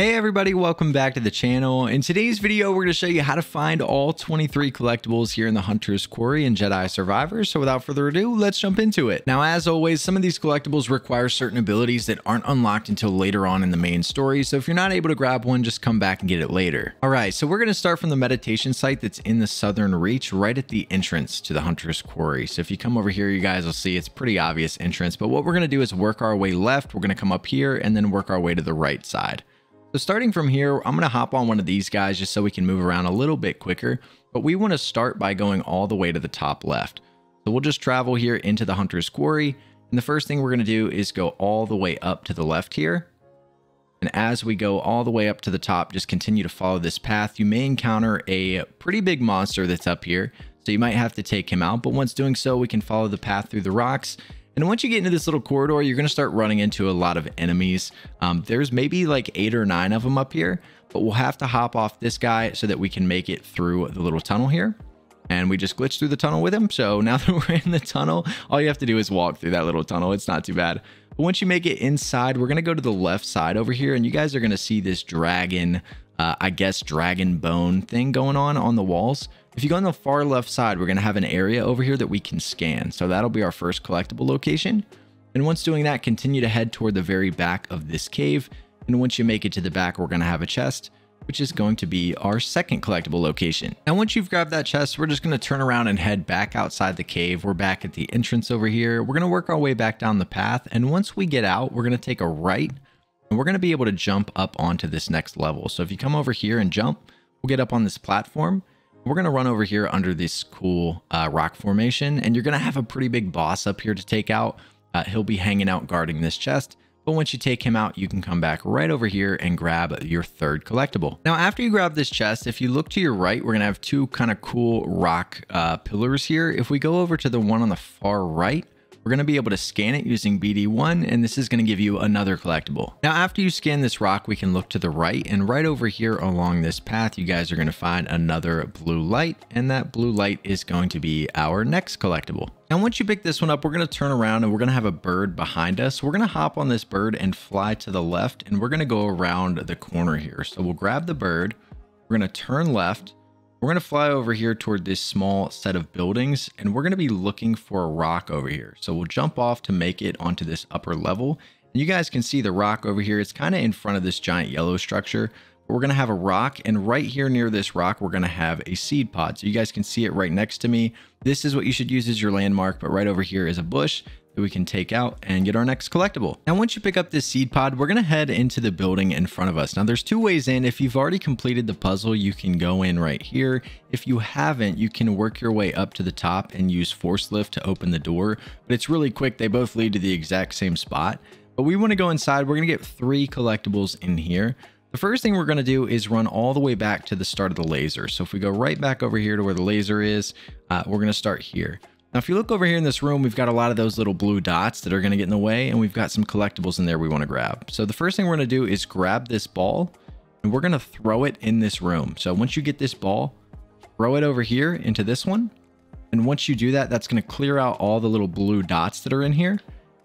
Hey everybody, welcome back to the channel. In today's video, we're to show you how to find all 23 collectibles here in the Hunter's Quarry and Jedi Survivor. So without further ado, let's jump into it. Now, as always, some of these collectibles require certain abilities that aren't unlocked until later on in the main story. So if you're not able to grab one, just come back and get it later. All right, so we're to start from the meditation site that's in the Southern Reach, right at the entrance to the Hunter's Quarry. So if you come over here, you guys will see it's pretty obvious entrance. But what we're to do is work our way left. We're to come up here and then work our way to the right side. So starting from here, I'm going to hop on one of these guys just so we can move around a little bit quicker. But we want to start by going all the way to the top left. So we'll just travel here into the Hunter's Quarry. And the first thing we're going to do is go all the way up to the left here. And as we go all the way up to the top, just continue to follow this path. You may encounter a pretty big monster that's up here. So you might have to take him out. But once doing so, we can follow the path through the rocks and once you get into this little corridor, you're going to start running into a lot of enemies. Um, there's maybe like eight or nine of them up here, but we'll have to hop off this guy so that we can make it through the little tunnel here. And we just glitched through the tunnel with him. So now that we're in the tunnel, all you have to do is walk through that little tunnel. It's not too bad. But once you make it inside, we're going to go to the left side over here. And you guys are going to see this dragon, uh, I guess, dragon bone thing going on on the walls. If you go on the far left side, we're going to have an area over here that we can scan. So that'll be our first collectible location. And once doing that, continue to head toward the very back of this cave. And once you make it to the back, we're going to have a chest, which is going to be our second collectible location. And once you've grabbed that chest, we're just going to turn around and head back outside the cave. We're back at the entrance over here. We're going to work our way back down the path. And once we get out, we're going to take a right and we're going to be able to jump up onto this next level. So if you come over here and jump, we'll get up on this platform we're going to run over here under this cool uh, rock formation, and you're going to have a pretty big boss up here to take out. Uh, he'll be hanging out guarding this chest. But once you take him out, you can come back right over here and grab your third collectible. Now, after you grab this chest, if you look to your right, we're going to have two kind of cool rock uh, pillars here. If we go over to the one on the far right, we're going to be able to scan it using BD1, and this is going to give you another collectible. Now, after you scan this rock, we can look to the right, and right over here along this path, you guys are going to find another blue light, and that blue light is going to be our next collectible. Now, once you pick this one up, we're going to turn around and we're going to have a bird behind us. We're going to hop on this bird and fly to the left, and we're going to go around the corner here. So we'll grab the bird, we're going to turn left, we're going to fly over here toward this small set of buildings and we're going to be looking for a rock over here. So we'll jump off to make it onto this upper level. And you guys can see the rock over here. It's kind of in front of this giant yellow structure. But we're going to have a rock and right here near this rock, we're going to have a seed pod. So you guys can see it right next to me. This is what you should use as your landmark, but right over here is a bush that we can take out and get our next collectible. Now, once you pick up this seed pod, we're going to head into the building in front of us. Now, there's two ways in. If you've already completed the puzzle, you can go in right here. If you haven't, you can work your way up to the top and use force lift to open the door, but it's really quick. They both lead to the exact same spot. But we want to go inside. We're going to get three collectibles in here. The first thing we're going to do is run all the way back to the start of the laser. So if we go right back over here to where the laser is, uh, we're going to start here. Now, if you look over here in this room, we've got a lot of those little blue dots that are going to get in the way, and we've got some collectibles in there we want to grab. So the first thing we're going to do is grab this ball, and we're going to throw it in this room. So once you get this ball, throw it over here into this one. And once you do that, that's going to clear out all the little blue dots that are in here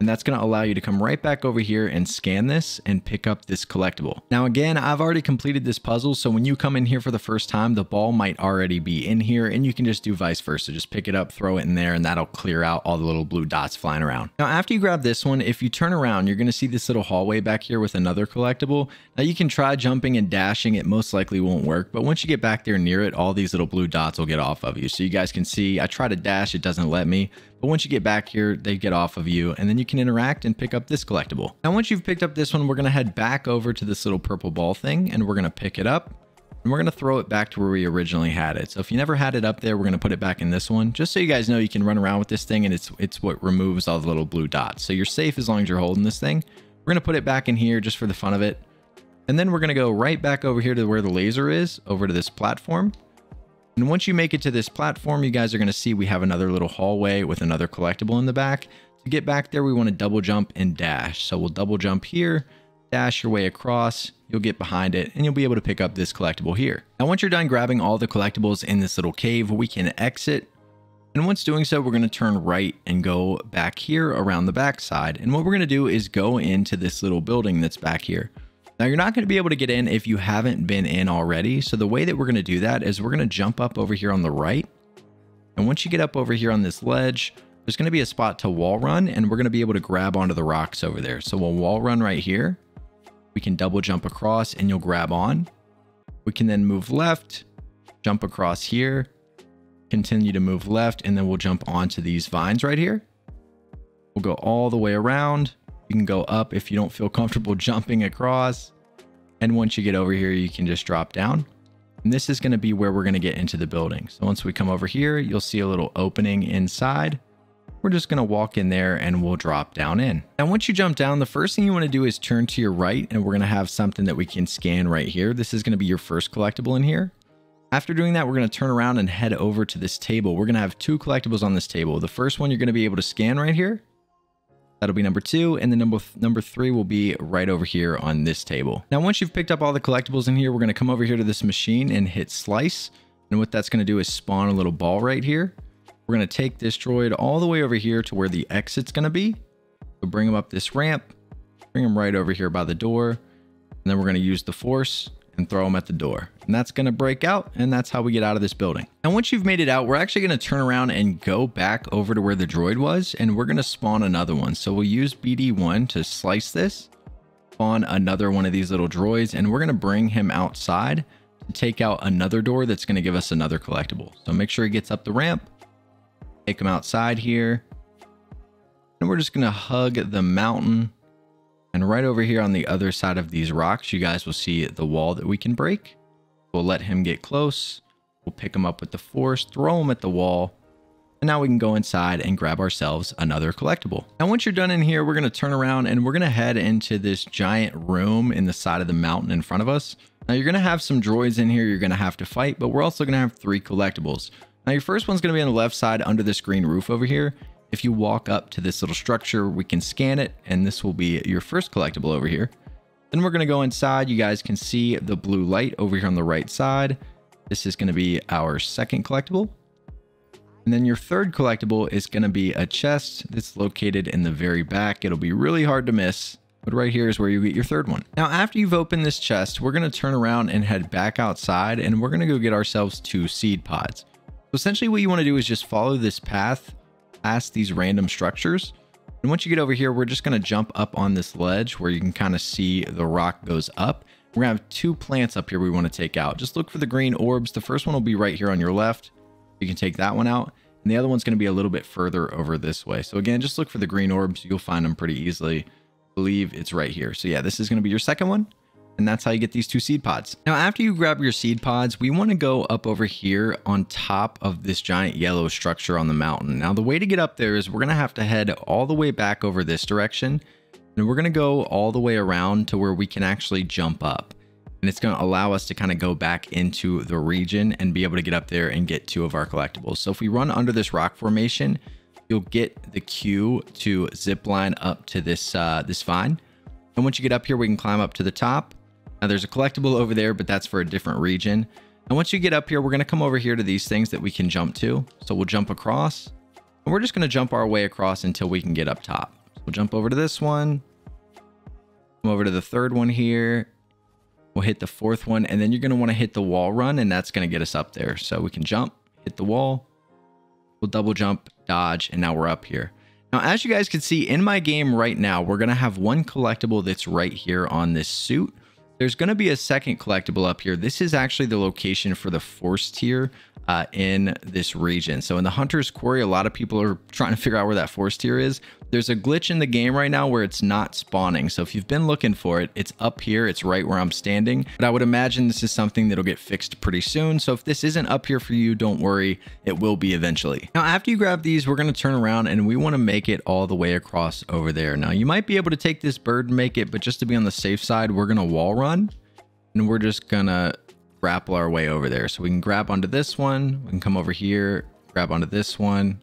and that's going to allow you to come right back over here and scan this and pick up this collectible. Now again, I've already completed this puzzle, so when you come in here for the first time, the ball might already be in here and you can just do vice versa. Just pick it up, throw it in there, and that'll clear out all the little blue dots flying around. Now after you grab this one, if you turn around, you're going to see this little hallway back here with another collectible. Now you can try jumping and dashing, it most likely won't work, but once you get back there near it, all these little blue dots will get off of you. So you guys can see, I try to dash, it doesn't let me, but once you get back here, they get off of you and then you can interact and pick up this collectible. Now, once you've picked up this one, we're to head back over to this little purple ball thing and we're to pick it up and we're to throw it back to where we originally had it. So if you never had it up there, we're to put it back in this one, just so you guys know you can run around with this thing and it's, it's what removes all the little blue dots. So you're safe as long as you're holding this thing. We're to put it back in here just for the fun of it. And then we're to go right back over here to where the laser is, over to this platform. And once you make it to this platform, you guys are going to see we have another little hallway with another collectible in the back. To get back there, we want to double jump and dash. So we'll double jump here, dash your way across, you'll get behind it, and you'll be able to pick up this collectible here. Now, once you're done grabbing all the collectibles in this little cave, we can exit. And once doing so, we're going to turn right and go back here around the back side. And what we're going to do is go into this little building that's back here. Now you're not going to be able to get in if you haven't been in already. So the way that we're going to do that is we're going to jump up over here on the right. And once you get up over here on this ledge, there's going to be a spot to wall run and we're going to be able to grab onto the rocks over there. So we'll wall run right here. We can double jump across and you'll grab on. We can then move left, jump across here, continue to move left, and then we'll jump onto these vines right here. We'll go all the way around. You can go up if you don't feel comfortable jumping across. And once you get over here, you can just drop down. And this is going to be where we're going to get into the building. So once we come over here, you'll see a little opening inside. We're just going to walk in there and we'll drop down in. Now, once you jump down, the first thing you want to do is turn to your right and we're going to have something that we can scan right here. This is going to be your first collectible in here. After doing that, we're going to turn around and head over to this table. We're going to have two collectibles on this table. The first one you're going to be able to scan right here. That'll be number two. And then number, th number three will be right over here on this table. Now, once you've picked up all the collectibles in here, we're going to come over here to this machine and hit slice. And what that's going to do is spawn a little ball right here. We're going to take this droid all the way over here to where the exit's going to be. So bring him up this ramp, bring him right over here by the door. And then we're going to use the force and throw them at the door. And that's going to break out. And that's how we get out of this building. And once you've made it out, we're actually going to turn around and go back over to where the droid was. And we're going to spawn another one. So we'll use BD1 to slice this, spawn another one of these little droids. And we're going to bring him outside to take out another door that's going to give us another collectible. So make sure he gets up the ramp Take him outside here. And we're just going to hug the mountain. And right over here on the other side of these rocks, you guys will see the wall that we can break. We'll let him get close. We'll pick him up with the force, throw him at the wall. And now we can go inside and grab ourselves another collectible. Now, once you're done in here, we're going to turn around and we're going to head into this giant room in the side of the mountain in front of us. Now, you're going to have some droids in here you're going to have to fight, but we're also going to have three collectibles. Now your first one's going to be on the left side under this green roof over here. If you walk up to this little structure, we can scan it and this will be your first collectible over here. Then we're going to go inside. You guys can see the blue light over here on the right side. This is going to be our second collectible. And then your third collectible is going to be a chest that's located in the very back. It'll be really hard to miss, but right here is where you get your third one. Now, after you've opened this chest, we're going to turn around and head back outside and we're going to go get ourselves two seed pods. So essentially what you want to do is just follow this path past these random structures. And once you get over here, we're just going to jump up on this ledge where you can kind of see the rock goes up. We're to have two plants up here we want to take out. Just look for the green orbs. The first one will be right here on your left. You can take that one out. And the other one's going to be a little bit further over this way. So again, just look for the green orbs. You'll find them pretty easily. I believe it's right here. So yeah, this is going to be your second one and that's how you get these two seed pods. Now, after you grab your seed pods, we want to go up over here on top of this giant yellow structure on the mountain. Now, the way to get up there is we're going to have to head all the way back over this direction, and we're going to go all the way around to where we can actually jump up. And it's going to allow us to kind of go back into the region and be able to get up there and get two of our collectibles. So if we run under this rock formation, you'll get the cue to zip line up to this, uh, this vine. And once you get up here, we can climb up to the top now there's a collectible over there, but that's for a different region. And once you get up here, we're going to come over here to these things that we can jump to. So we'll jump across and we're just going to jump our way across until we can get up top. So we'll jump over to this one, come over to the third one here. We'll hit the fourth one and then you're going to want to hit the wall run and that's going to get us up there. So we can jump, hit the wall, we'll double jump, dodge, and now we're up here. Now, as you guys can see in my game right now, we're going to have one collectible that's right here on this suit. There's going to be a second collectible up here. This is actually the location for the force tear uh, in this region. So in the Hunter's Quarry, a lot of people are trying to figure out where that force tear is. There's a glitch in the game right now where it's not spawning. So if you've been looking for it, it's up here. It's right where I'm standing. But I would imagine this is something that'll get fixed pretty soon. So if this isn't up here for you, don't worry. It will be eventually. Now, after you grab these, we're going to turn around and we want to make it all the way across over there. Now, you might be able to take this bird and make it, but just to be on the safe side, we're going to wall run and we're just going to grapple our way over there. So we can grab onto this one. We can come over here, grab onto this one.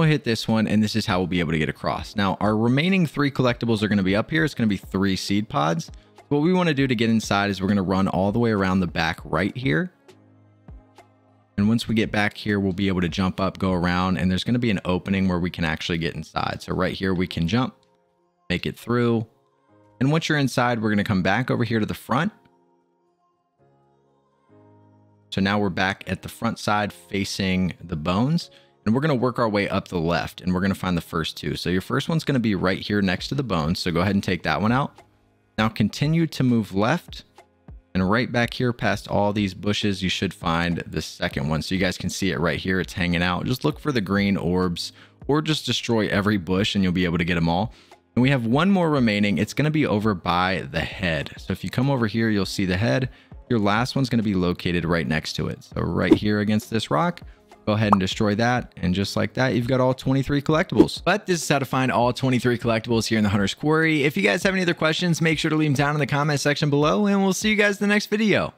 We'll hit this one, and this is how we'll be able to get across. Now, our remaining three collectibles are going to be up here. It's going to be three seed pods. What we want to do to get inside is we're going to run all the way around the back right here. And once we get back here, we'll be able to jump up, go around, and there's going to be an opening where we can actually get inside. So right here, we can jump, make it through, And once you're inside, we're going to come back over here to the front. So now we're back at the front side facing the bones. And we're going to work our way up the left and we're going to find the first two. So your first one's going to be right here next to the bones. So go ahead and take that one out. Now continue to move left and right back here past all these bushes, you should find the second one. So you guys can see it right here. It's hanging out. Just look for the green orbs or just destroy every bush and you'll be able to get them all. And we have one more remaining. It's going to be over by the head. So if you come over here, you'll see the head. Your last one's going to be located right next to it. So right here against this rock, go ahead and destroy that. And just like that, you've got all 23 collectibles. But this is how to find all 23 collectibles here in the Hunter's Quarry. If you guys have any other questions, make sure to leave them down in the comment section below and we'll see you guys in the next video.